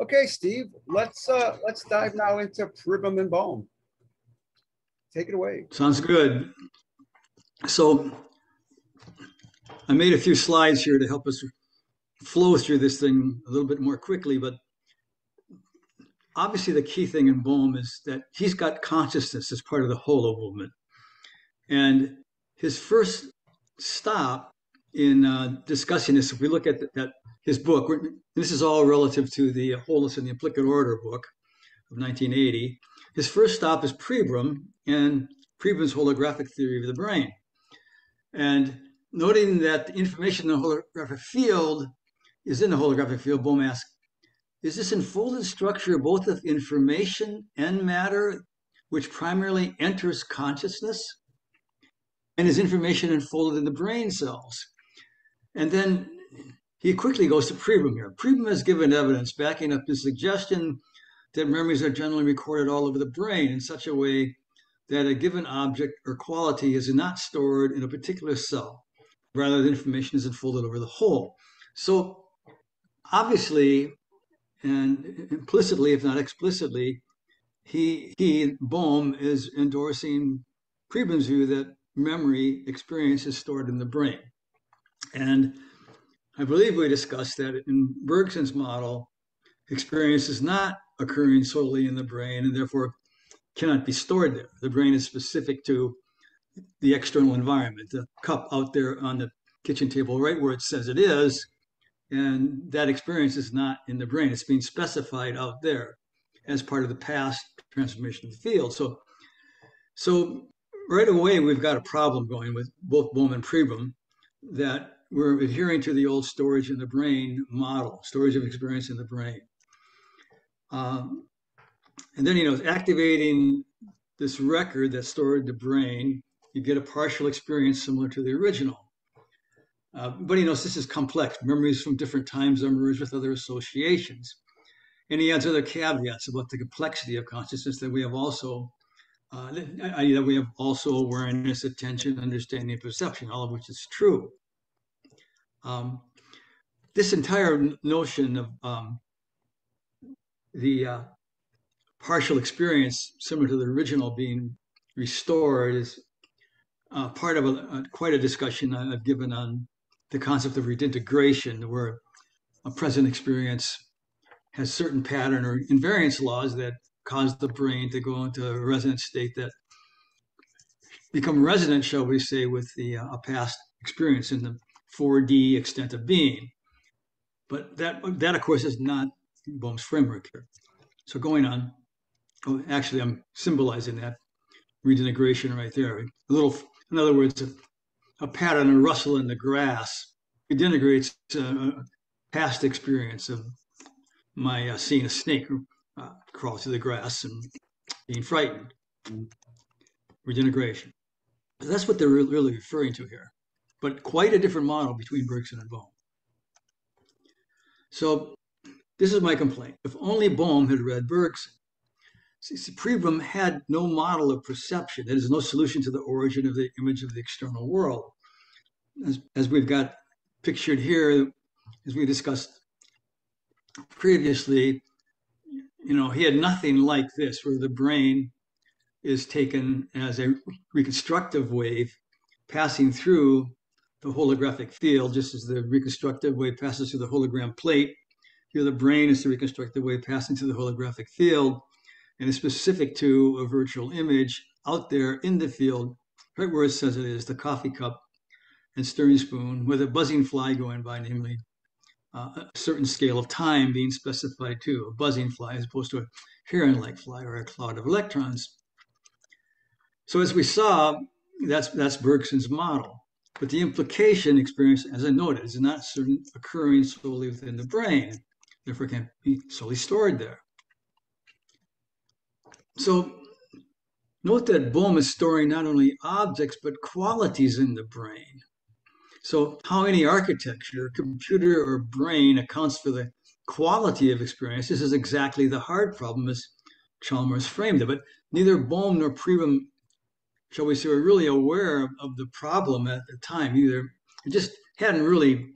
Okay, Steve, let's uh, let's dive now into Pribram and Bohm. Take it away. Sounds good. So I made a few slides here to help us flow through this thing a little bit more quickly, but obviously the key thing in Bohm is that he's got consciousness as part of the holo movement. And his first stop in uh, discussing this, if we look at that his book, this is all relative to the Wholeness and the Implicate Order book of 1980. His first stop is Pribram and Pribram's holographic theory of the brain. And noting that the information in the holographic field is in the holographic field, Bohm asks, is this enfolded structure both of information and matter, which primarily enters consciousness? And is information enfolded in the brain cells? And then he quickly goes to Pribram here. Pribram has given evidence backing up his suggestion that memories are generally recorded all over the brain in such a way that a given object or quality is not stored in a particular cell. Rather, the information is unfolded over the whole. So, obviously, and implicitly, if not explicitly, he, he Bohm, is endorsing Pribram's view that memory experience is stored in the brain. And I believe we discussed that in Bergson's model, experience is not occurring solely in the brain and therefore cannot be stored there. The brain is specific to the external environment, the cup out there on the kitchen table, right where it says it is. And that experience is not in the brain, it's being specified out there as part of the past transformation of the field. So, so right away, we've got a problem going with both Bohm and Pribram that we're adhering to the old storage in the brain model, storage of experience in the brain. Um, and then, you know, activating this record that's stored in the brain, you get a partial experience similar to the original. Uh, but he knows this is complex. Memories from different times emerge with other associations. And he adds other caveats about the complexity of consciousness that we have also, uh, that we have also awareness, attention, understanding, perception, all of which is true. Um, this entire notion of um, the uh, partial experience, similar to the original, being restored, is uh, part of a, a, quite a discussion I've given on the concept of redintegration, where a present experience has certain pattern or invariance laws that cause the brain to go into a resonant state that become resonant, shall we say, with the uh, a past experience in the 4D extent of being. But that, that of course, is not Bohm's framework here. So going on, oh, actually, I'm symbolizing that redintegration right there. A little, in other words, a, a pattern, a rustle in the grass, redintegrates a past experience of my uh, seeing a snake uh, crawl through the grass and being frightened. Redintegration. That's what they're really referring to here but quite a different model between Bergson and Bohm. So this is my complaint. If only Bohm had read Bergson. See, Pribram had no model of perception. There is no solution to the origin of the image of the external world. As, as we've got pictured here, as we discussed previously, you know, he had nothing like this, where the brain is taken as a reconstructive wave passing through the holographic field, just as the reconstructive wave passes through the hologram plate. Here, the brain is the reconstructive wave passing through the holographic field, and it's specific to a virtual image out there in the field, right where it says it is, the coffee cup and stirring spoon, with a buzzing fly going by, namely uh, a certain scale of time being specified to a buzzing fly as opposed to a heron-like fly or a cloud of electrons. So as we saw, that's that's Bergson's model. But the implication experience, as I noted, is not certain occurring solely within the brain, therefore can't be solely stored there. So note that Bohm is storing not only objects, but qualities in the brain. So how any architecture, computer, or brain accounts for the quality of experience, this is exactly the hard problem as Chalmers framed it. But neither Bohm nor Pribram shall we say, were really aware of, the problem at the time either. It just hadn't really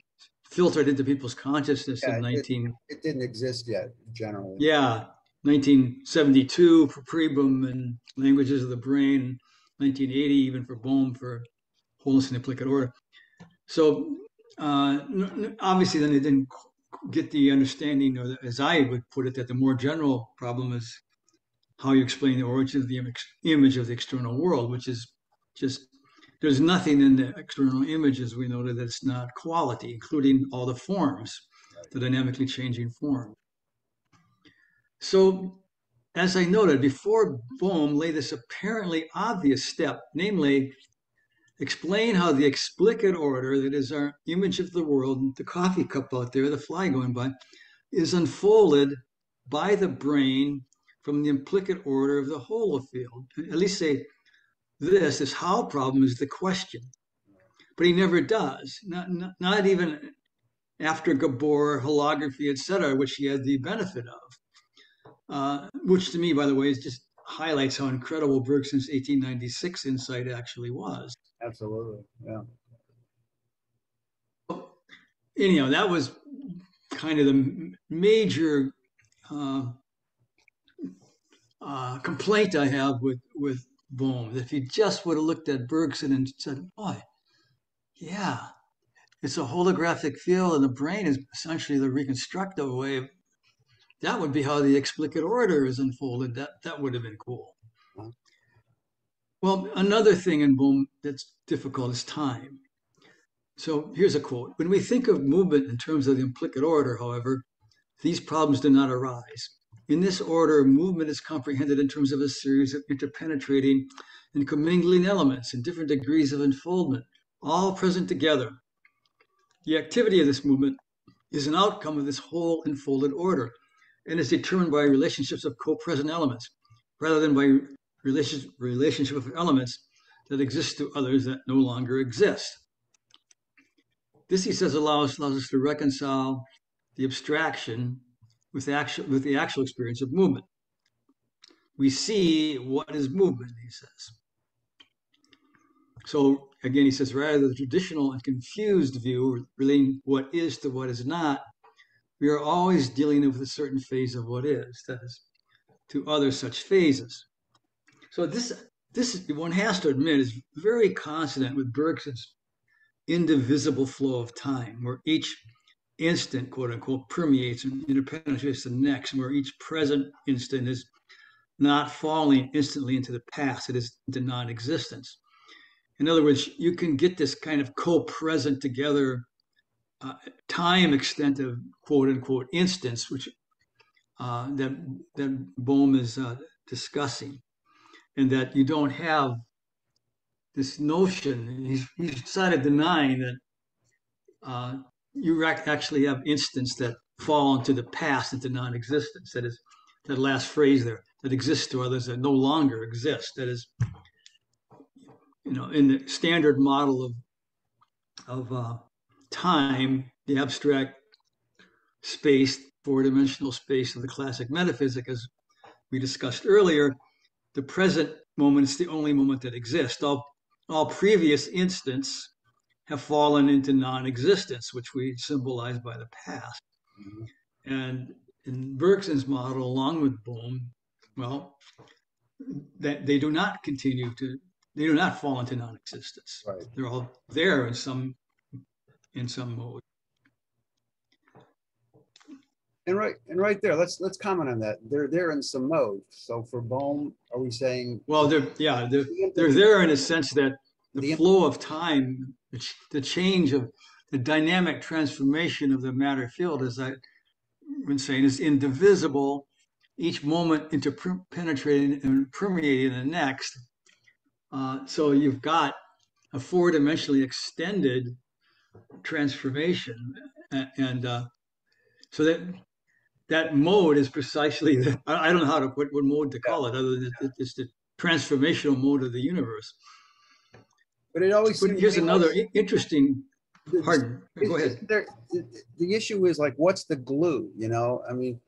filtered into people's consciousness Yeah, in 19 It didn't exist yet generally. yeah 1972 for Pribram and languages of the brain 1980 even for Bohm for wholeness and implicate order so uh, n- n- obviously then they didn't qu- get the understanding or the, as I would put it that the more general problem is how you explain the origin of the image of the external world which is just there's nothing in the external image as we noted that's not quality including all the forms the dynamically changing form. So as i noted before bohm lay this apparently obvious step namely explain how the explicit order that is our image of the world the coffee cup out there the fly going by is unfolded by the brain from the implicit order of the holofield at least say this this how problem is the question. But he never does. Not, not, not even after gabor holography etc which he had the benefit of. Uh, which to me by the way is just highlights how incredible bergson's 1896 insight actually was. Absolutely, yeah. anyhow that was kind of the major uh, uh, complaint i have with with bohm if he just would have looked at bergson and said boy yeah it's a holographic field and the brain is essentially the reconstructive wave that would be how the explicit order is unfolded. That that would have been cool. Well another thing in bohm that's difficult is time. So here's a quote. When we think of movement in terms of the implicit order, however, these problems do not arise. In this order, movement is comprehended in terms of a series of interpenetrating and commingling elements in different degrees of unfoldment, all present together. The activity of this movement is an outcome of this whole enfolded order and is determined by relationships of co present elements rather than by relation, relationship of elements that exist to others that no longer exist. This, he says, allows, allows us to reconcile the abstraction with the, actual, with the actual experience of movement. We see what is movement, he says. So again, he says, rather the traditional and confused view relating what is to what is not, we are always dealing with a certain phase of what is, that is, to other such phases. So this, this one has to admit is very consonant with Bergson's indivisible flow of time, where each instant, quote unquote, permeates and interpenetrates the next, where each present instant is not falling instantly into the past, it is into non existence. In other words, you can get this kind of co present together uh, time extent of quote unquote instance, which uh, that, that Bohm is uh, discussing, and that you don't have this notion. He's, he's decided denying that uh, you actually have instants that fall into the past, into non-existence. That is that last phrase there that exists to others that no longer exist. That is, you know, in the standard model of of uh, time, the abstract space, four-dimensional space of the classic metaphysic, as we discussed earlier, the present moment is the only moment that exists. All all previous instants have fallen into non-existence, which we symbolize by the past. Mhm. And in Bergson's model, along with Bohm, well, that they do not continue to, they do not fall into non-existence. Right. They're all there in some, in some mode. And right, and right there, let's, let's comment on that. They're there in some mode. So for Bohm, are we saying? Well, they're, yeah, they're, they're there in a sense that the flow of time, the ch- the change of the dynamic transformation of the matter field, as I've been saying, is indivisible. Each moment interpenetrating and permeating the next. Uh, so you've got a four-dimensionally extended transformation, A- and uh, so that that mode is precisely the, I, I don't know how to put what mode to call it, other than it's the transformational mode of the universe. But it always. But here's another interesting, pardon, go ahead. there- The the issue is like, what's the glue, you know? I mean,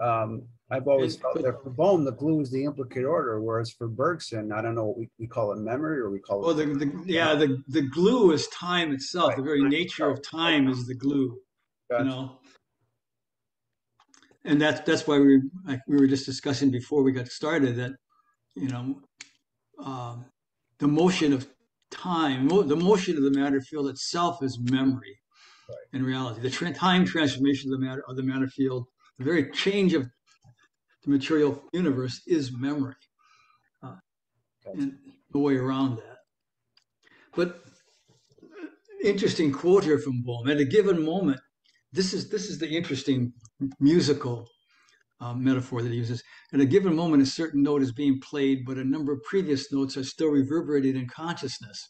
um, I've always felt but- that for Bohm, the glue is the implicate order, whereas for Bergson, I don't know what we, we call it memory or we call it. Well, the, the, yeah, the, the glue is time itself. The very nature of time is the glue. Gotcha. you know. And that's that's why we like we were just discussing before we got started that you know um, the motion of time, the motion of the matter field itself is memory. Right. In reality, the tra- time transformation of the matter of the matter field, the very change of the material universe is memory, uh, Okay. and no way around that. But uh, interesting quote here from Bohm. At a given moment, this is this is the interesting musical um, metaphor that he uses. At a given moment, a certain note is being played, but a number of previous notes are still reverberated in consciousness.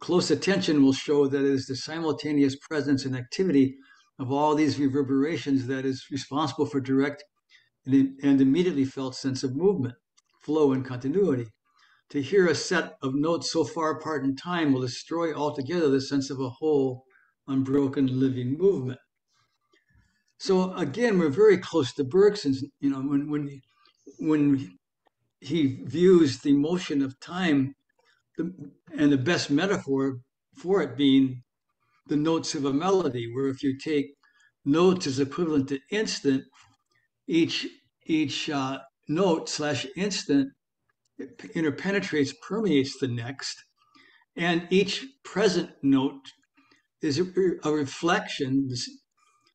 Close attention will show that it is the simultaneous presence and activity of all these reverberations that is responsible for direct and, and immediately felt sense of movement, flow, and continuity. To hear a set of notes so far apart in time will destroy altogether the sense of a whole, unbroken living movement. So again, we're very close to Bergson's. You know, when when when he views the motion of time, the, and the best metaphor for it being the notes of a melody, where if you take notes as equivalent to instant, each each uh, note slash instant interpenetrates, permeates the next, and each present note is a, a reflection,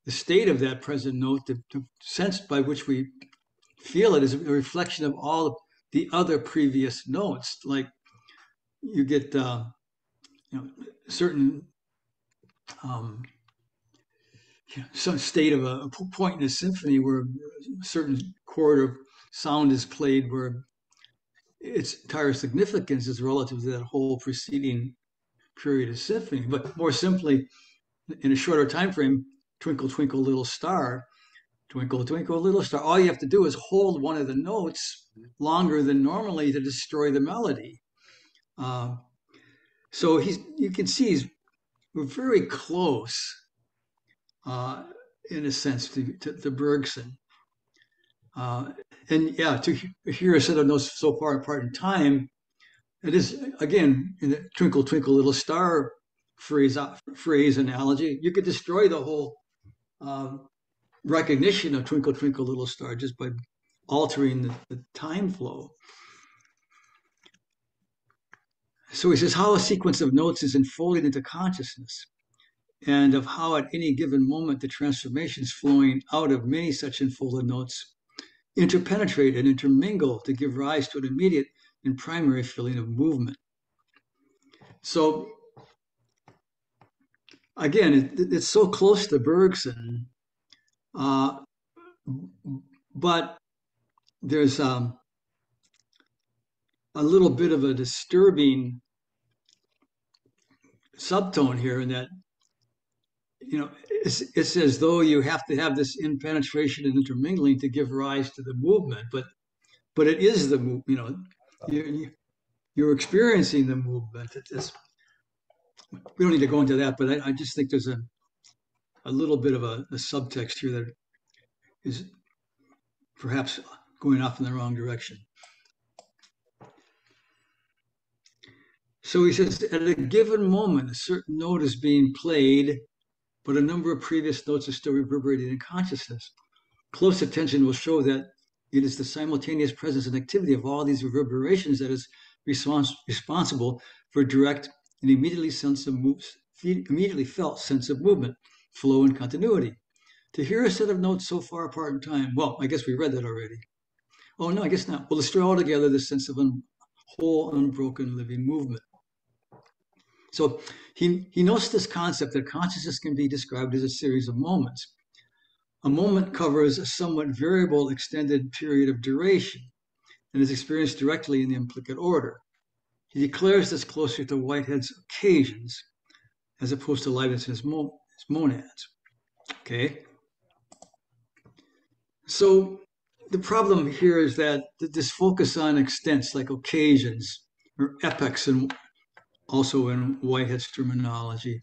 the state of that present note, the, the, sense by which we feel it is a reflection of all the other previous notes. Like you get, uh, you know, certain um, you know, some state of a, a, point in a symphony where a certain chord of sound is played where its entire significance is relative to that whole preceding period of symphony. But more simply, in a shorter time frame, Twinkle, Twinkle, Little Star, Twinkle, Twinkle, Little Star, all you have to do is hold one of the notes longer than normally to destroy the melody. Uh, so he's, you can see he's, we're very close, uh, in a sense, to, to, to Bergson. Uh, and yeah, to hear a set of notes so far apart in time, it is again in the twinkle twinkle little star phrase uh, phrase analogy. You could destroy the whole um, recognition of twinkle twinkle little star just by altering the, the time flow. So he says how a sequence of notes is enfolded into consciousness and of how at any given moment the transformations flowing out of many such enfolded notes interpenetrate and intermingle to give rise to an immediate and primary feeling of movement. So again, it, it's so close to Bergson, uh, but there's um, a little bit of a disturbing subtone here in that you know it's, it's as though you have to have this impenetration and intermingling to give rise to the movement but but it is the you know you're, you're experiencing the movement at it's, we don't need to go into that but i, I just think there's a a little bit of a, a subtext here that is perhaps going off in the wrong direction so he says at a given moment a certain note is being played but a number of previous notes are still reverberating in consciousness. Close attention will show that it is the simultaneous presence and activity of all these reverberations that is respons- responsible for direct and immediately sense of moves, immediately felt sense of movement, flow, and continuity. To hear a set of notes so far apart in time, well, I guess we read that already. Oh no, I guess not. well Will destroy altogether the sense of a whole, unbroken living movement. So he, he notes this concept that consciousness can be described as a series of moments. A moment covers a somewhat variable extended period of duration and is experienced directly in the implicate order. He declares this closer to Whitehead's occasions as opposed to Leibniz's mon- monads. Okay? So the problem here is that this focus on extents like occasions or epochs and also in Whitehead's terminology.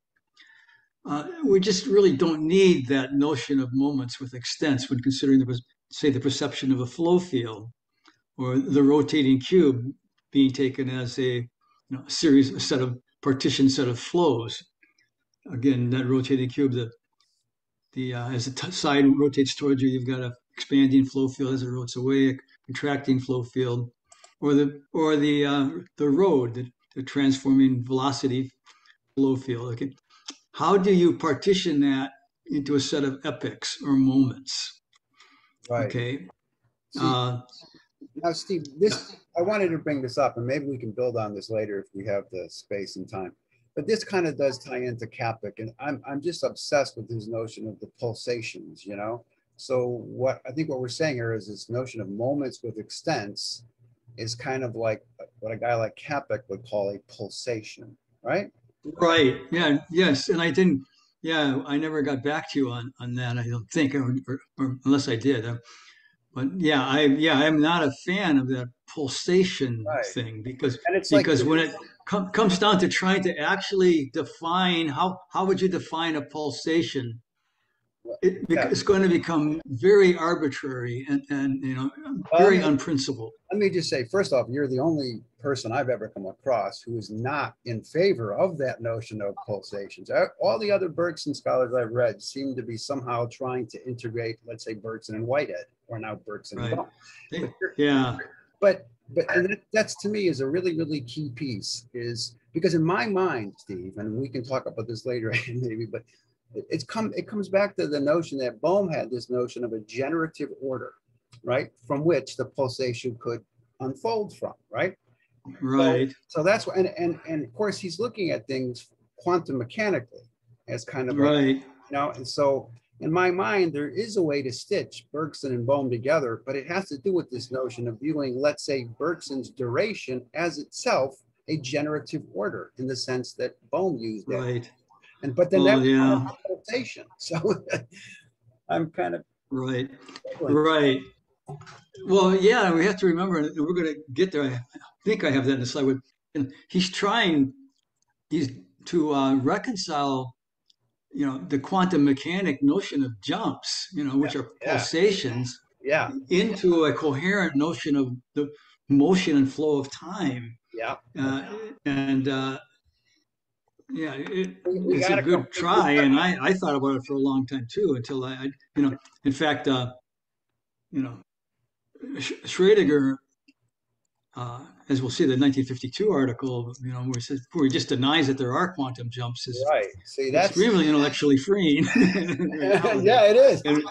Uh, we just really don't need that notion of moments with extents when considering the say the perception of a flow field or the rotating cube being taken as a you know, series, a set of partition set of flows. Again, that rotating cube, the the uh, as the t- side rotates towards you, you've got a expanding flow field as it rotates away, a contracting flow field, or the or the uh, the road, the, the transforming velocity flow field. Okay, how do you partition that into a set of epochs or moments? Right. Okay. See, Uh, Now, Steve, this, I wanted to bring this up and maybe we can build on this later if we have the space and time. But this kind of does tie into Capek and I'm, I'm just obsessed with his notion of the pulsations, you know? So what, I think what we're saying here is this notion of moments with extents is kind of like what a guy like Capek would call a pulsation, right? Right. Yeah. Yes. And I didn't. Yeah. I never got back to you on on that. I don't think, or, or, or unless I did. But yeah, I yeah, I'm not a fan of that pulsation Right. thing because it's like, because when it com- comes down to trying to actually define how how would you define a pulsation, it, Yeah. it's going to become very arbitrary and and you know very Um, unprincipled. let me just say, first off, you're the only person I've ever come across who is not in favor of that notion of pulsations. All the other Bergson scholars I've read seem to be somehow trying to integrate, let's say, Bergson and Whitehead, or now Bergson and Right. They- yeah. But, but, and that, that's to me is a really, really key piece is, because in my mind, Steve, and we can talk about this later maybe, but it's come, it comes back to the notion that Bohm had this notion of a generative order, right? From which the pulsation could unfold from, right? Right. So that's why, and, and, and of course, he's looking at things quantum mechanically as kind of, a- Right. you know, and so in my mind, there is a way to stitch Bergson and Bohm together, but it has to do with this notion of viewing, let's say, Bergson's duration as itself a generative order in the sense that Bohm used it. Right. And, but then Oh, that yeah. kind of pulsation. So I'm kind of, Right. Right. Well, yeah, we have to remember, and we're going to get there. I think I have that in the slide. With, and he's trying, he's to uh, reconcile, you know, the quantum mechanic notion of jumps, you know, which are yeah. pulsations, yeah, into a coherent notion of the motion and flow of time. yeah. Uh, and uh, yeah, it, it's a good try, and I, I thought about it for a long time too. Until I, I you know, in fact, uh, you know, Sch- Schrödinger, uh, as we'll see, the 1952 article, you know, where he says where he just denies that there are quantum jumps is Right. See, that's, extremely intellectually freeing. yeah, it is. And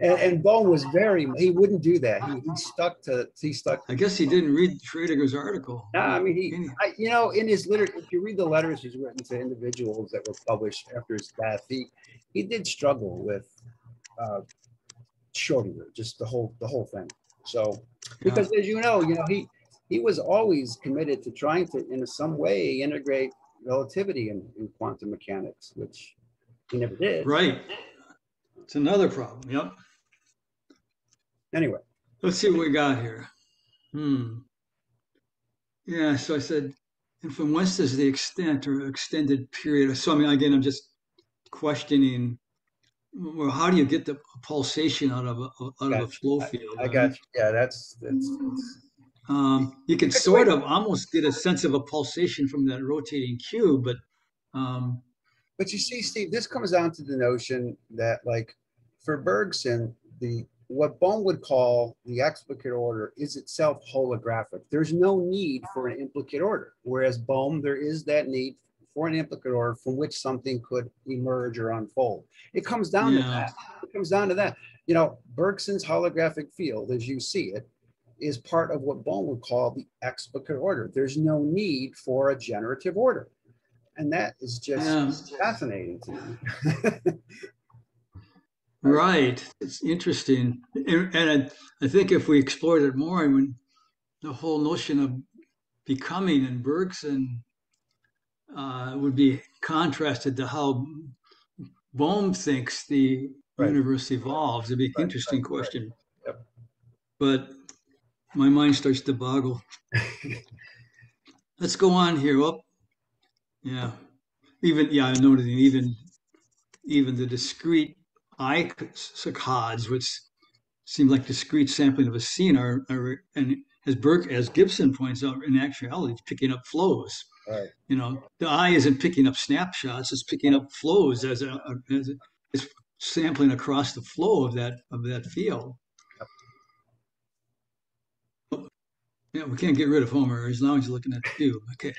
And, and Bohm was very, he wouldn't do that. He, he stuck to, he stuck I guess he didn't read Schrödinger's article. No, I mean, he, I, you know, in his literature, if you read the letters he's written to individuals that were published after his death, he, he did struggle with, uh, Schrodinger, just the whole, the whole thing. So, because as you know, you know, he, he was always committed to trying to, in some way, integrate relativity in, in quantum mechanics, which he never did. Right. It's another problem. Yep. Anyway, Let's see what we got here. Hmm. Yeah, so I said, and from whence does the extent or extended period? So I mean, again, I'm just questioning. Well, how do you get the pulsation out of a out of a flow field? I got, you. yeah, that's, that's, Um, you can sort of almost get a sense of a pulsation from that rotating cube, but um, But you see, Steve, this comes down to the notion that, like, for Bergson, the what Bohm would call the explicate order is itself holographic. There's no need for an implicate order, whereas Bohm, there is that need for an implicate order from which something could emerge or unfold. It comes down to that. It comes down to that. You know, Bergson's holographic field, as you see it, is part of what Bohm would call the explicate order. There's no need for a generative order. And that is just Yeah. fascinating to me. Right. It's interesting. And, and I, I think if we explored it more, I mean, the whole notion of becoming in Bergson uh, would be contrasted to how Bohm thinks the Right. universe evolves. It'd be an Right, interesting right, question. Yep. But my mind starts to boggle. Let's go on here. Well, yeah. Even, yeah, I noted even, even the discrete saccades, which seem like discrete sampling of a scene, are, are and as Burke, as Gibson points out, in actuality, it's picking up flows. Right. You know, the eye isn't picking up snapshots; it's picking up flows as a, as a it's sampling across the flow of that of that field. Yeah, we can't get rid of Homer as long as you're looking at the cube. Okay.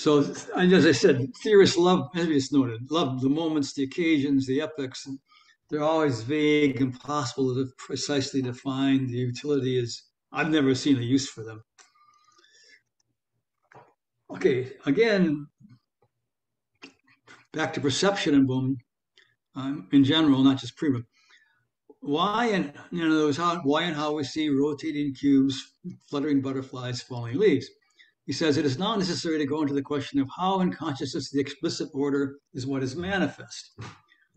So, and as I said, theorists love, as we just noted, love the moments, the occasions, the epochs. They're always vague, impossible to precisely define. The utility is, I've never seen a use for them. Okay, again, back to perception and Bohm um, in general, not just Pribram. Why and you know those how why and how we see rotating cubes, fluttering butterflies, falling leaves. He says it is not necessary to go into the question of how in consciousness the explicit order is what is manifest.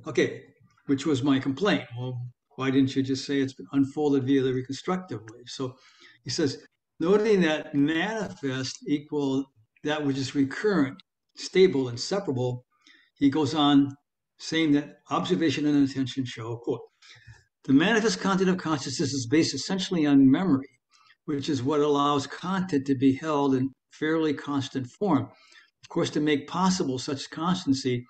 Okay, which was my complaint. Well, why didn't you just say it's been unfolded via the reconstructive wave? So he says, noting that manifest equal that which is recurrent, stable, and separable, he goes on saying that observation and attention show, quote, the manifest content of consciousness is based essentially on memory, which is what allows content to be held in fairly constant form. Of course, to make possible such constancy,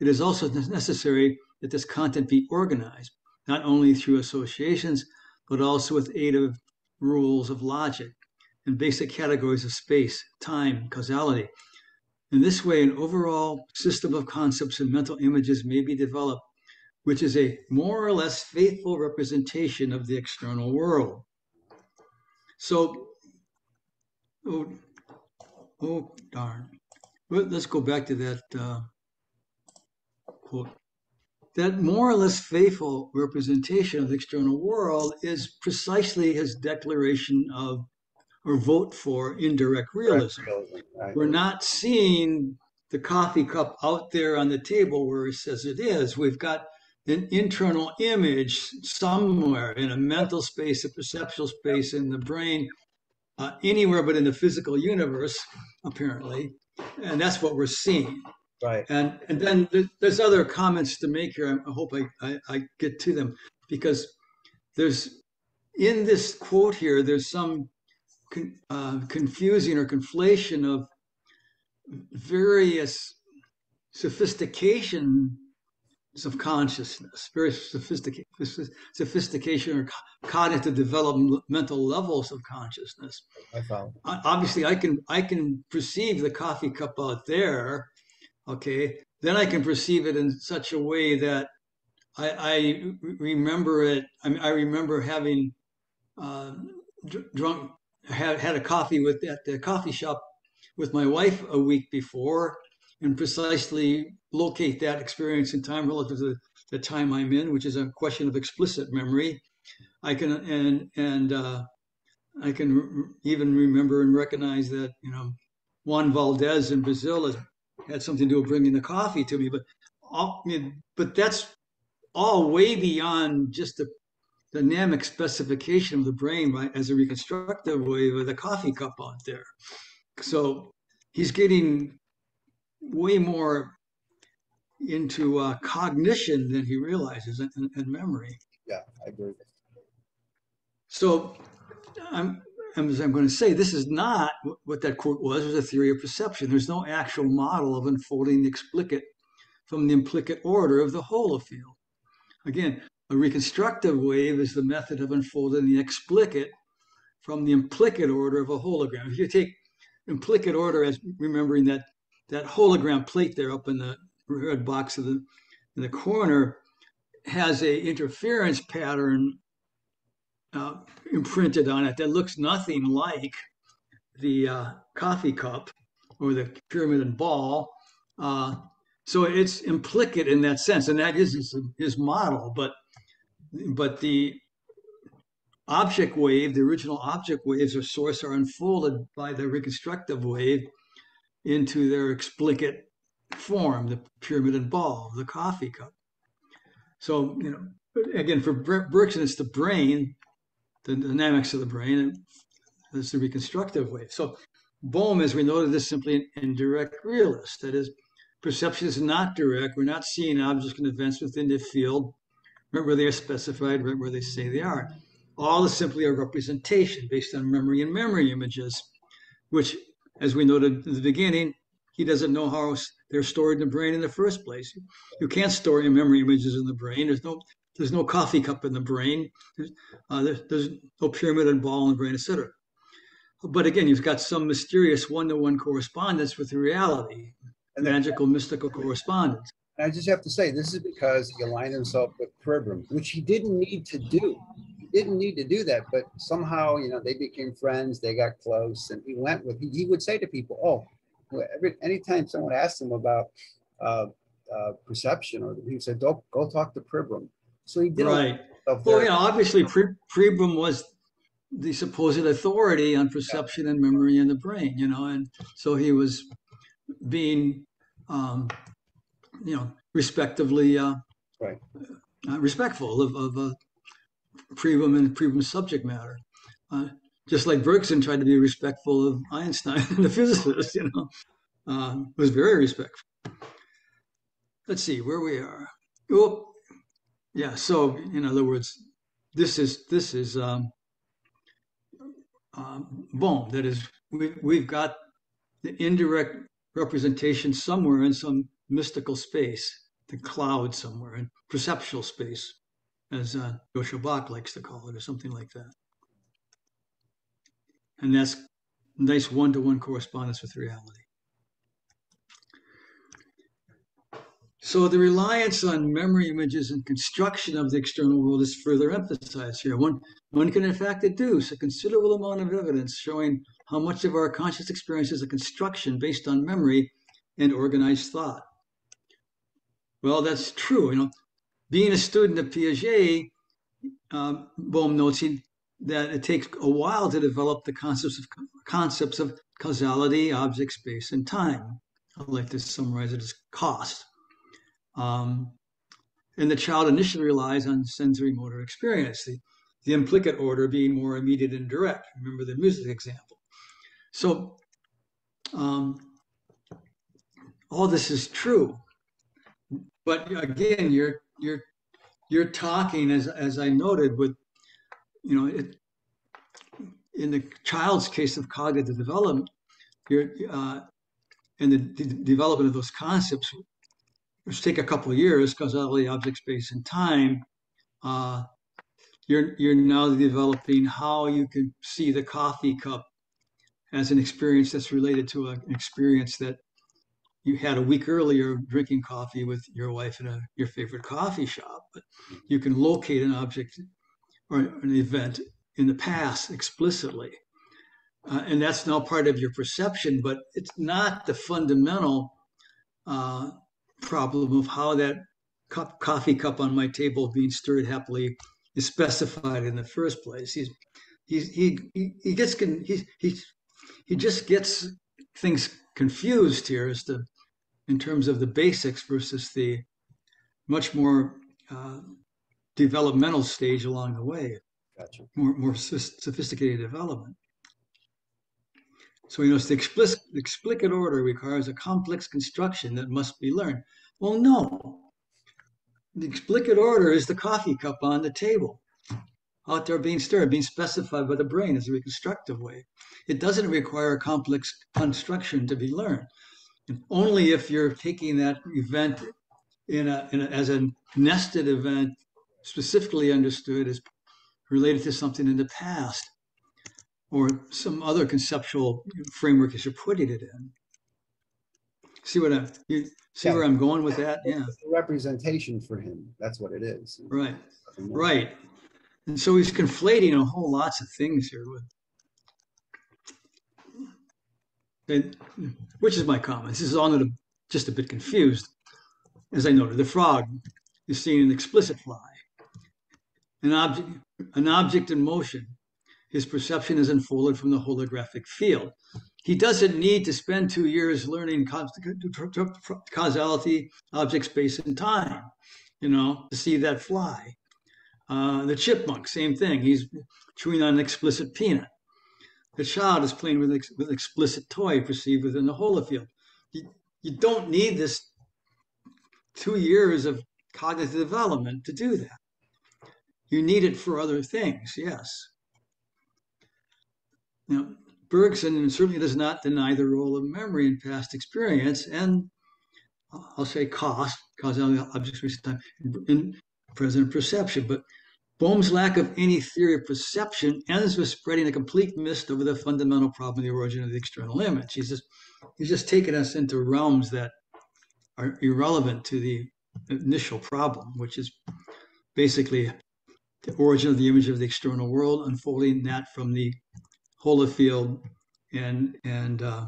it is also necessary that this content be organized, not only through associations, but also with aid of rules of logic and basic categories of space, time, causality. In this way, an overall system of concepts and mental images may be developed, which is a more or less faithful representation of the external world. So, oh, oh, darn. Let's go back to that uh, quote. That more or less faithful representation of the external world is precisely his declaration of or vote for indirect realism. Right. We're not seeing the coffee cup out there on the table where it says it is. We've got an internal image somewhere in a mental space, a perceptual space in the brain, uh, anywhere but in the physical universe, apparently. And that's what we're seeing. Right. And and then there's other comments to make here. I hope I, I, I get to them because there's in this quote here, there's some con, uh, confusing or conflation of various sophistication of consciousness, very sophisticated sophistication or cognitive developmental levels of consciousness. I found. Obviously, I can I can perceive the coffee cup out there. Okay, then I can perceive it in such a way that I, I remember it. I, mean, I remember having uh, drunk had had a coffee with at the coffee shop with my wife a week before and precisely locate that experience in time relative to the time I'm in, which is a question of explicit memory. I can and and uh, I can re- even remember and recognize that you know Juan Valdez in Brazil has had something to do with bringing the coffee to me, but all, but that's all way beyond just the dynamic specification of the brain by, as a reconstructive way with a coffee cup out there. So he's getting way more into uh, cognition than he realizes and, and, memory. Yeah, I agree. So I'm, as I'm going to say, this is not what that quote was, it was a theory of perception. There's no actual model of unfolding the explicit from the implicit order of the holofield. Again, a reconstructive wave is the method of unfolding the explicit from the implicit order of a hologram. If you take implicit order as remembering that that hologram plate there up in the red box of the in the corner has a interference pattern uh, imprinted on it that looks nothing like the uh, coffee cup or the pyramid and ball. Uh, so it's implicit in that sense, and that is his, his model. But but the object wave, the original object waves or source are unfolded by the reconstructive wave into their explicit form, the pyramid and ball, the coffee cup. So, you know, again, for Bergson, it's the brain, the dynamics of the brain, and it's the reconstructive way. So, Bohm, as we noted, is simply an indirect realist. That is, perception is not direct. We're not seeing objects and events within the field right where they are specified, right where they say they are. All is simply a representation based on memory and memory images, which, as we noted in the beginning, he doesn't know how they're stored in the brain in the first place. You can't store your memory images in the brain. There's no there's no coffee cup in the brain. There's, uh, there's, there's no pyramid and ball in the brain, etc. But again, you've got some mysterious one-to-one correspondence with reality, And then- magical, mystical correspondence. I just have to say, this is because he aligned himself with Pribram, which he didn't need to do. Didn't need to do that, but somehow, you know, they became friends, they got close, and he went with, he, he would say to people, oh, every, anytime someone asked him about uh, uh, perception, or he said, don't, go talk to Pribram. So he did. Right. Well, you know, obviously, Pre- Pribram was the supposed authority on perception and memory in the brain, you know, and so he was being, um, you know, respectively, uh, Right. uh, respectful of, of uh, Pribram and Pribram's subject matter. Uh, just like Bergson tried to be respectful of Einstein, the physicist, you know, uh, was very respectful. Let's see where we are. Oh, yeah. So, in other words, this is this is um, Bohm. That is, we we've got the indirect representation somewhere in some mystical space, the cloud somewhere in perceptual space, as uh, Bach likes to call it, or something like that. And that's nice one-to-one correspondence with reality. So the reliance on memory images and construction of the external world is further emphasized here. One, one can in fact deduce a considerable amount of evidence showing how much of our conscious experience is a construction based on memory and organized thought. Well, that's true. You know, being a student of Piaget, um, Bohm notes that it takes a while to develop the concepts of concepts of causality, object, space, and time. I'd like to summarize it as cost. Um, and the child initially relies on sensory motor experience, the, the order being more immediate and direct. Remember the music example. So, um, all this is true, but again, you're you're you're talking as as I noted with, you know, it, in the child's case of cognitive development, you're uh, and the, the development of those concepts which take a couple years because of years, causality, object, space, and time, uh, you're you're now developing how you can see the coffee cup as an experience that's related to an experience that you had a week earlier drinking coffee with your wife in a, your favorite coffee shop. But you can locate an object or an event in the past explicitly. Uh, and that's now part of your perception, but it's not the fundamental uh, problem of how that cup, coffee cup on my table being stirred happily is specified in the first place. He's, he's he, he, he gets he, he, he just gets things confused here as to in terms of the basics versus the much more uh, developmental stage along the way, Gotcha. more more sophisticated development. So you know, the explicit, explicit order requires a complex construction that must be learned. Well, no. The explicit order is the coffee cup on the table, out there being stirred, being specified by the brain as a reconstructive way. It doesn't require a complex construction to be learned. And only if you're taking that event in a, in a as a nested event, specifically understood as related to something in the past or some other conceptual framework as you're putting it in. See what I you see Yeah. where I'm going with that? Yeah, Representation for him, that's what it is. right, right. And so he's conflating a whole lots of things here with which is my comment. This is I'm just a bit confused. As I noted, the frog is seeing an explicit fly. An object, an object in motion. His perception is unfolded from the holographic field. He doesn't need to spend two years learning causality, object, space, and time, you know, to see that fly. Uh, the chipmunk, same thing. He's chewing on an explicit peanut. The child is playing with, ex- with an explicit toy perceived within the holofield. You, you don't need this two years of cognitive development to do that. You need it for other things, yes. Now, Bergson certainly does not deny the role of memory in past experience, and uh, I'll say cost, causality of object space and time in present perception. But Bohm's lack of any theory of perception ends with spreading a complete mist over the fundamental problem of the origin of the external image. He's just he's just taken us into realms that are irrelevant to the initial problem, which is basically the origin of the image of the external world, unfolding that from the holofield and and uh,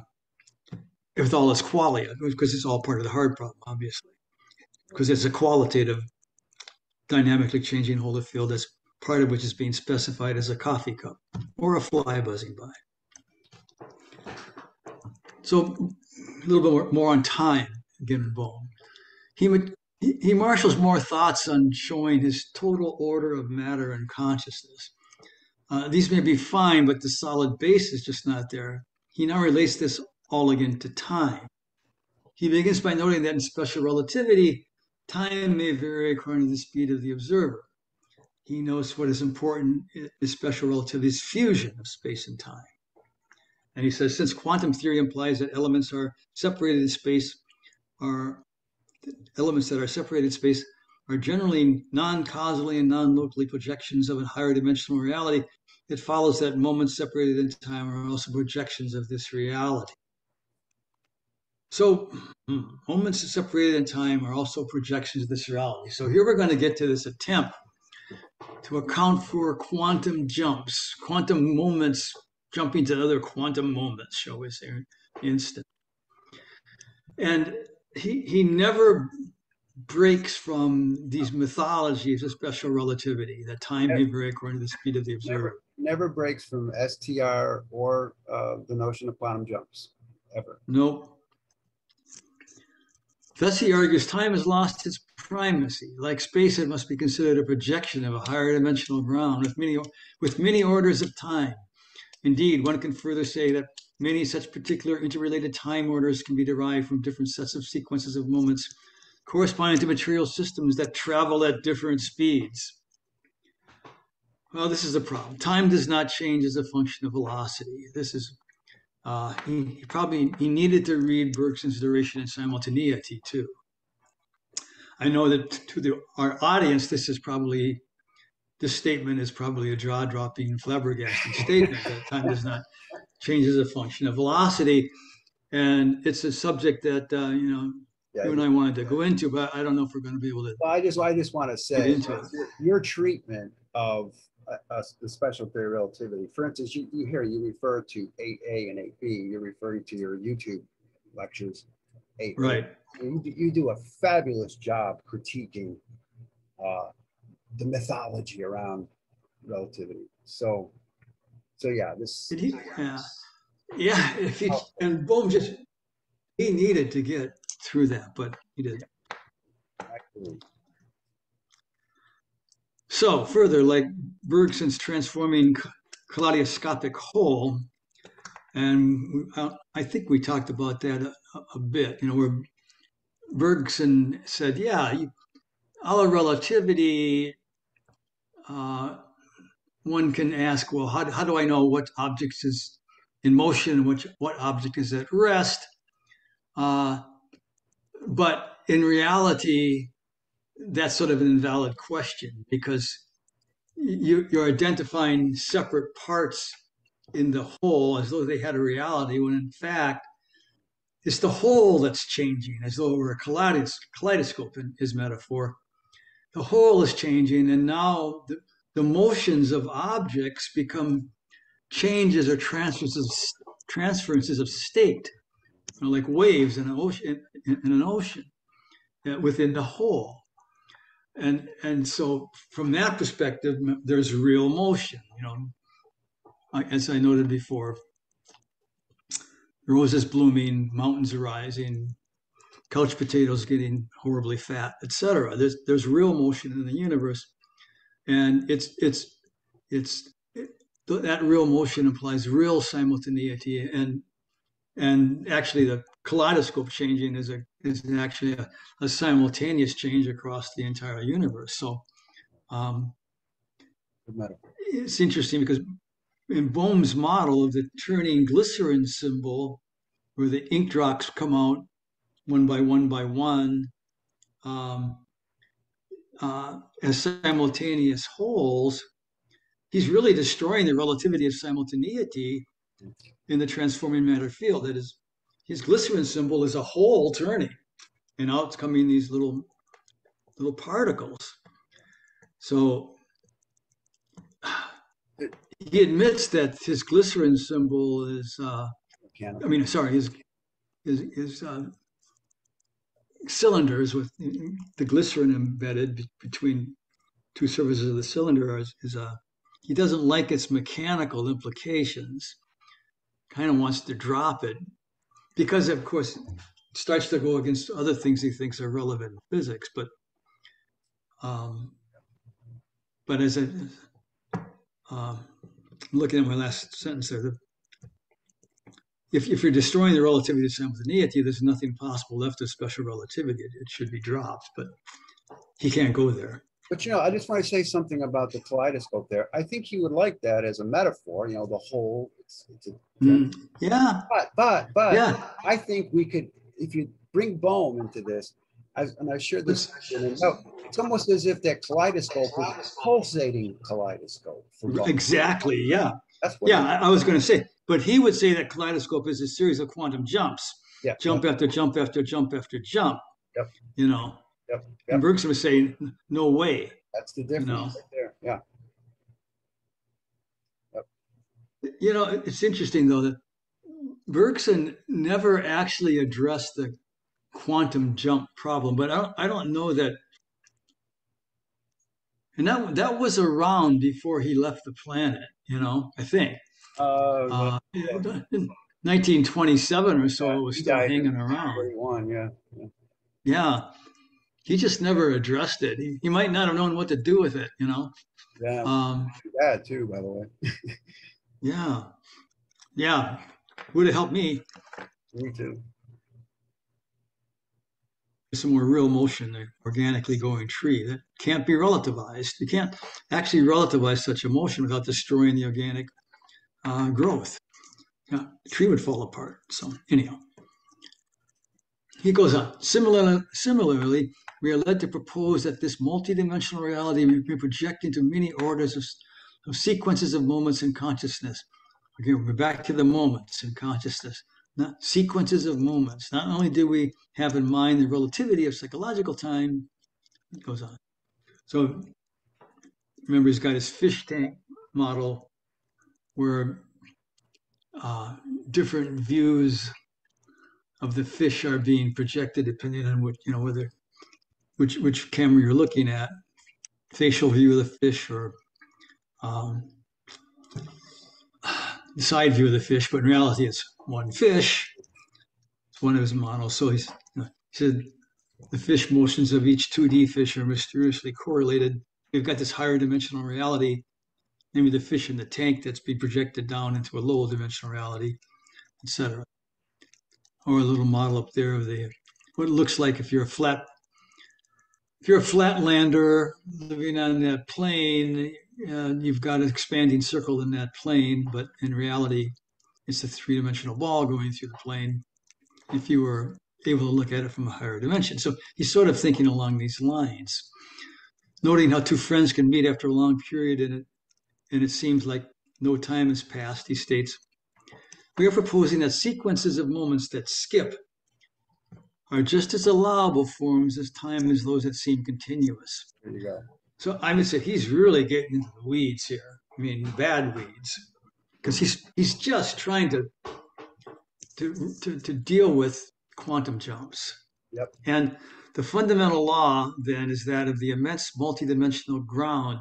with all its qualia, because it's all part of the hard problem, obviously, because it's a qualitative, dynamically changing holofield that's part of which is being specified as a coffee cup or a fly buzzing by. So a little bit more, more on time, again, Bohm. He he marshals more thoughts on showing his total order of matter and consciousness. Uh, these may be fine, but the solid base is just not there. He now relates this all again to time. He begins by noting that in special relativity, time may vary according to the speed of the observer. He notes what is important is special relativity's fusion of space and time. And he says, since quantum theory implies that elements are separated in space, are elements that are separated in space are generally non-causally and non-locally projections of a higher dimensional reality, it follows that moments separated in time are also projections of this reality. So moments separated in time are also projections of this reality. So here we're going to get to this attempt to account for quantum jumps, quantum moments jumping to other quantum moments, shall we say, instant. And he, he never breaks from these mythologies of special relativity, that time may vary according to the speed of the observer. Never, never breaks from STR or uh, the notion of quantum jumps, ever. Nope. Thus, he argues time has lost its primacy. Like space, it must be considered a projection of a higher dimensional ground with many, with many orders of time. Indeed, one can further say that many such particular interrelated time orders can be derived from different sets of sequences of moments corresponding to material systems that travel at different speeds. Well, this is a problem. Time does not change as a function of velocity. This is uh, he, he, probably he needed to read Bergson's duration and simultaneity too. I know that to the, our audience, this is probably this statement is probably a jaw-dropping, flabbergasting statement that time does not change as a function of velocity, and it's a subject that uh, you know yeah, you and I wanted to go into, but I don't know if we're going to be able to. Well, I just I just want to say your, your treatment of uh, the special theory of relativity. For instance, you, you here you refer to 8A and 8B. You're referring to your YouTube lectures. 8 Right. You, you do a fabulous job critiquing uh, the mythology around relativity. So, so yeah, this. He, yeah, yeah. If he, oh. and Bohm just he needed to get through that, but he did. Actually. So further, like Bergson's transforming kaleidoscopic whole, and I think we talked about that a, a bit, you know, where Bergson said, yeah, you, our relativity, uh, one can ask, well, how, how do I know what object is in motion which, what object is at rest? Uh, but in reality, that's sort of an invalid question because you, you're identifying separate parts in the whole as though they had a reality, when in fact, it's the whole that's changing, as though we're a kaleidoscope in his metaphor. The whole is changing, and now the, the motions of objects become changes or transferences, transferences of state, you know, like waves in an ocean. In, in an ocean uh, within the whole and and so from that perspective there's real motion you know. As i noted before roses blooming mountains arising, couch potatoes getting horribly fat etc there's there's real motion in the universe. And it's it's it's it, that real motion implies real simultaneity and and actually the kaleidoscope changing is a is actually a, a simultaneous change across the entire universe. So um, it's interesting because in Bohm's model of the turning glycerin symbol, where the ink drops come out one by one by one um, uh, as simultaneous wholes, he's really destroying the relativity of simultaneity in the transforming matter field. That is, his glycerin symbol is a hole turning, and out coming these little little particles. So he admits that his glycerin symbol is, uh, I mean, sorry, his his, his uh, cylinders with the glycerin embedded between two surfaces of the cylinder is, is a he doesn't like its mechanical implications. Kind of wants to drop it because of course it starts to go against other things he thinks are relevant in physics but um, but as I, uh, looking at my last sentence there, the, if, if you're destroying the relativity of simultaneity, there's nothing possible left of special relativity. It, it should be dropped, but he can't go there. But you know, I just want to say something about the kaleidoscope there. I think he would like that as a metaphor, you know, the whole. It's, it's a, mm, yeah. But, but, but yeah. I think we could, if you bring Bohm into this, I, and I shared this, it's almost as if that kaleidoscope is a pulsating kaleidoscope. Exactly. Yeah. That's what Yeah. I, I was going to say, but he would say that kaleidoscope is a series of quantum jumps, Yeah. jump after jump after jump after jump. Yep. You know, Yep. and Yep. Bergson was saying, no way. That's the difference know. right there. Yeah. You know, it's interesting though that Bergson never actually addressed the quantum jump problem, but I don't, I don't know that. And that that was around before he left the planet. You know, I think Uh, uh, in 1927 or so, Yeah, it was still hanging around. 41, yeah. yeah. Yeah, he just never addressed it. He, he might not have known what to do with it. You know. Yeah, Um, too bad too, by the way. yeah, yeah, would have helped me. Me too. There's some more real motion, the organically going tree that can't be relativized. You can't actually relativize such a motion without destroying the organic uh, growth. Yeah, the tree would fall apart. So anyhow, he goes on. Similarly, similarly, we are led to propose that this multidimensional reality may be projected into many orders of, of sequences of moments in consciousness. Again, we're back to the moments in consciousness not sequences of moments. Not only do we have in mind the relativity of psychological time, it goes on. So remember, he's got his fish tank model where uh, different views of the fish are being projected depending on what you know whether which which camera you're looking at, facial view of the fish or um, side view of the fish, but in reality it's one fish. It's one of his models. So he's, he said the fish motions of each 2D fish are mysteriously correlated. We've got this higher dimensional reality, maybe the fish in the tank that's being projected down into a lower dimensional reality, etc. Or a little model up there of the what it looks like if you're a flat if you're a flatlander living on that plane, uh, you've got an expanding circle in that plane, but in reality, it's a three dimensional ball going through the plane if you were able to look at it from a higher dimension. So he's sort of thinking along these lines, noting how two friends can meet after a long period and it, and it seems like no time has passed. He states, We are proposing that sequences of moments that skip are just as allowable forms as time as those that seem continuous. There you go. So I would say he's really getting into the weeds here. I mean, bad weeds, because he's he's just trying to to to, to deal with quantum jumps. Yep. And the fundamental law then is that of the immense multidimensional ground,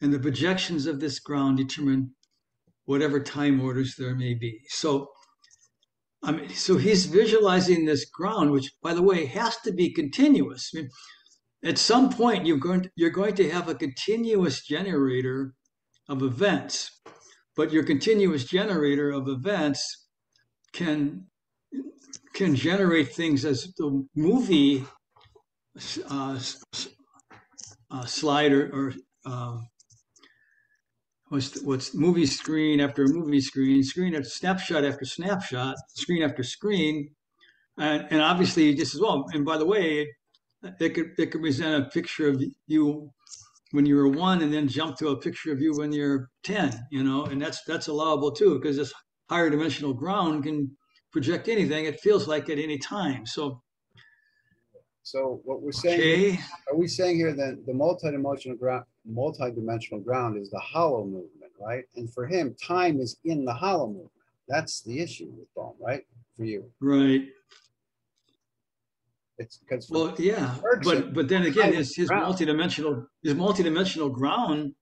and the projections of this ground determine whatever time orders there may be. So. I mean, so he's visualizing this ground, which, by the way, has to be continuous. I mean, at some point you're going to, you're going to have a continuous generator of events but your continuous generator of events can can generate things as the movie uh, uh, slide or, um, what's what's movie screen after movie screen screen after snapshot after snapshot screen after screen And, and obviously, just as well. And by the way, it could it could present a picture of you when you were one, and then jump to a picture of you when you're ten. You know, and that's that's allowable too, because this higher dimensional ground can project anything it feels like at any time. So So what we're saying, okay, are we saying here that the multidimensional ground, multidimensional ground is the holomovement, right? And for him, time is in the holomovement. That's the issue with Bohm, right? For you, right. it's because. Well, yeah, but but then again, his his ground. multidimensional his multidimensional ground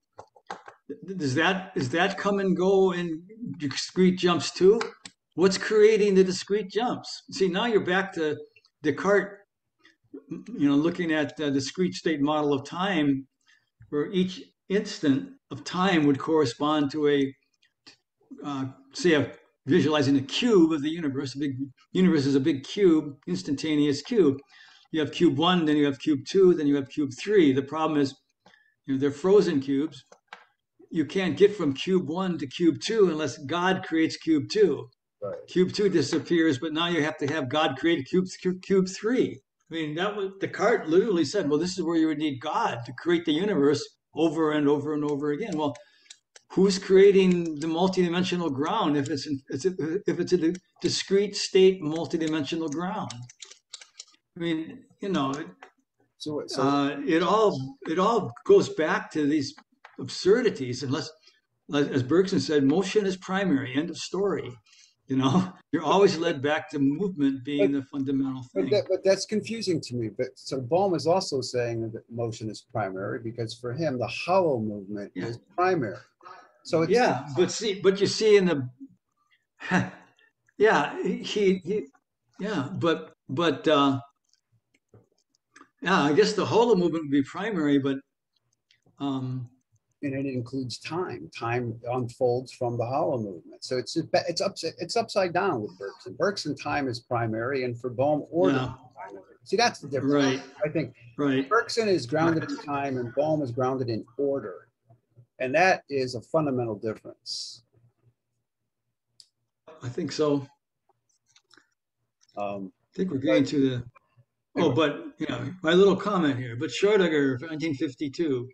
does that is that come and go in discrete jumps too? What's creating the discrete jumps? See, now you're back to Descartes, you know, looking at the discrete state model of time, where each instant of time would correspond to a, uh, say, a visualizing a cube of the universe. A big universe is a big cube, instantaneous cube. You have cube one, then you have cube two, then you have cube three. The problem is, you know, they're frozen cubes. You can't get from cube one to cube two unless God creates cube two. Right. Cube two disappears, but now you have to have God create cube cube, cube three. I mean, that was Descartes literally said, "Well, this is where you would need God to create the universe over and over and over again." Well, who's creating the multidimensional ground if it's if it's a discrete state multidimensional ground? I mean, you know, So, so uh, it all it all goes back to these absurdities unless as bergson said motion is primary end of story you know you're always led back to movement being the fundamental But thing that, but that's confusing to me. But so Bohm is also saying that motion is primary because for him, the holomovement Yeah. is primary. So it's, yeah but see but you see in the yeah he, he yeah but but uh yeah i guess the holomovement would be primary but um and it includes time. Time unfolds from the holomovement. So it's it's upside it's upside down with Bergson. Bergson time is primary, and for Bohm, order. Yeah. See, that's the difference. right I think right Bergson is grounded in time, and Bohm is grounded in order, and that is a fundamental difference. i think so Um, I think we're getting to the, oh, but, you know, my little comment here, but Schrödinger, 1952,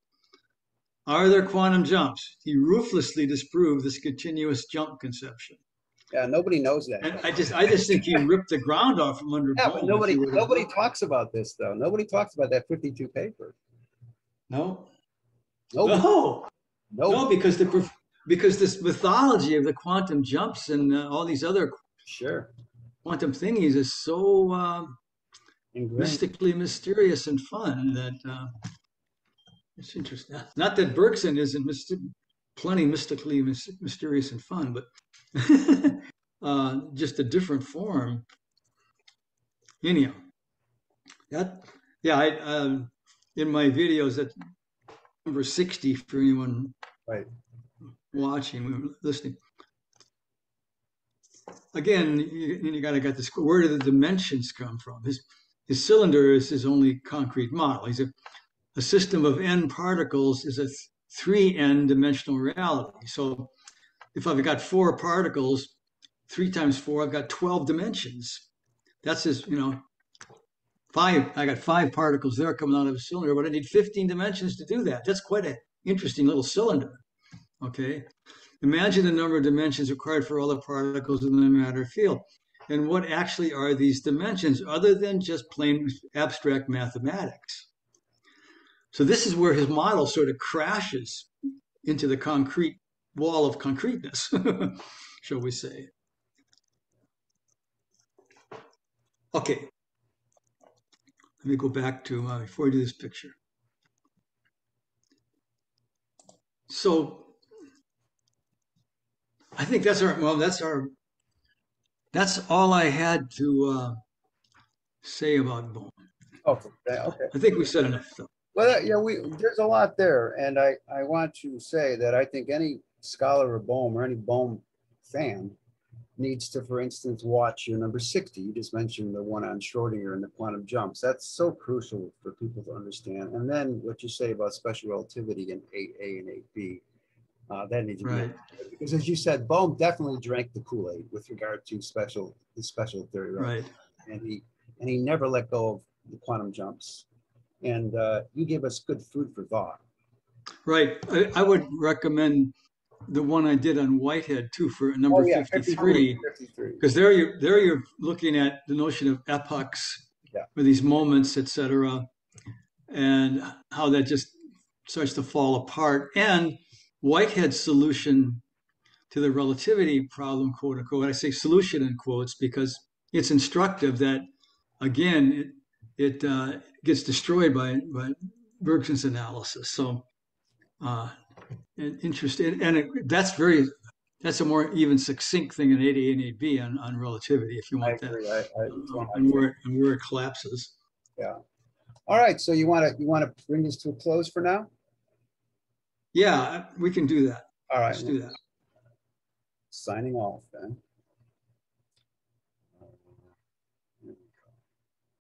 are there quantum jumps? He ruthlessly disproved this continuous jump conception. yeah, nobody knows that. And I just, I just think he ripped the ground off from under Yeah, but nobody nobody talks about this though. Nobody talks about that 52 paper. No, Nobody, no, no, nobody. because the, because this mythology of the quantum jumps and uh, all these other Sure. quantum thingies is so, Ingrained. mystically mysterious and fun that uh, it's interesting. Not that Bergson isn't mysti- plenty mystically mys- mysterious and fun, but uh, just a different form. Anyhow, that yeah, I um, in my videos that number sixty for anyone Right. watching, listening. Again, you, you got to get this. Where do the dimensions come from? His his cylinder is his only concrete model. He's a, a system of n particles is a th- three n dimensional reality. So if I've got four particles, three times four, I've got 12 dimensions. That's his, you know, five, I got five particles there coming out of a cylinder, but I need 15 dimensions to do that. That's quite an interesting little cylinder. Okay. Imagine the number of dimensions required for all the particles in the matter field. And what actually are these dimensions other than just plain abstract mathematics? So this is where his model sort of crashes into the concrete wall of concreteness, shall we say. Okay. Let me go back to uh, before I do this picture. So I think that's our well, that's our that's all I had to uh, say about Bohm. Oh, okay. I think we said enough. Though. Well, yeah, we, there's a lot there. And I, I want to say that I think any scholar of Bohm or any Bohm fan needs to, for instance, watch your number 60. You just mentioned the one on Schrodinger and the quantum jumps. That's so crucial for people to understand. And then what you say about special relativity in 8A and 8B. Uh, that needs to be Right. because as you said, Bohm definitely drank the Kool-Aid with regard to special the special theory. Right. and he, and he never let go of the quantum jumps. And uh, you gave us good food for thought. Right. I, I would recommend the one I did on Whitehead too for number Oh, yeah, 53. 53. Because there you there you're looking at the notion of epochs, Yeah. or these moments, etc., and how that just starts to fall apart. And Whitehead's solution to the relativity problem, quote unquote, I say solution in quotes because it's instructive that again it uh, gets destroyed by by Bergson's analysis. So uh, and interesting, and it, that's very that's a more even succinct thing in 8A and 8B on, on relativity, if you I want that. I, I, of my and where, and where it collapses. Yeah. All right, so you want to, you want to bring this to a close for now? Yeah, we can do that. All right. Let's do that. Signing off then.